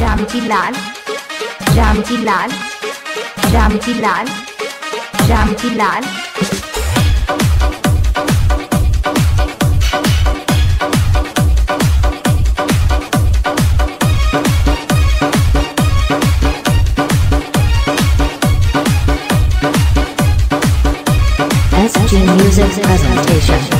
Ramji Lal Ramji Lal Ramji Lal Ramji Lal SG Music Presentation.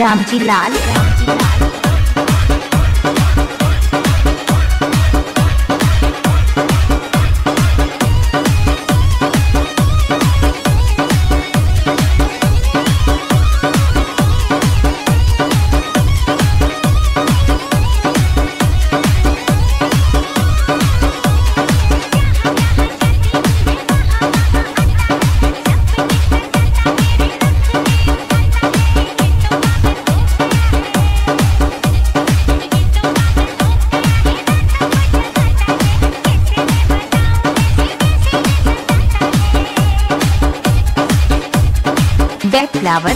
जामची Lal. flower.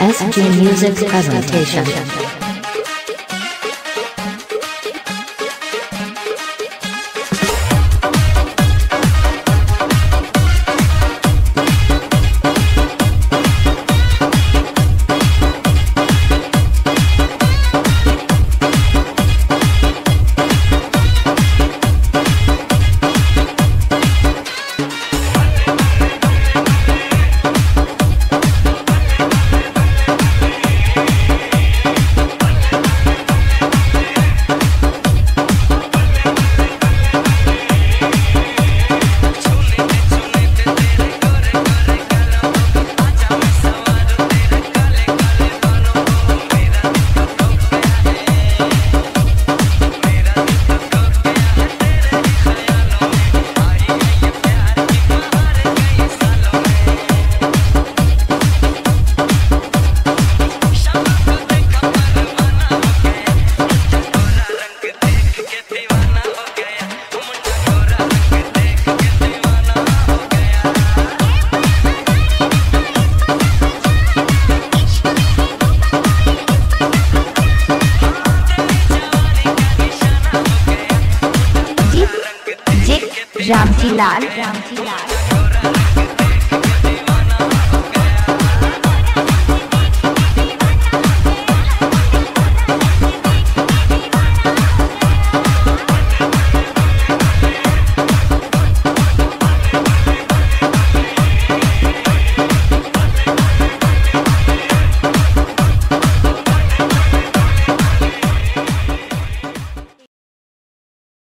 SG Music Presentation. 打，相机打。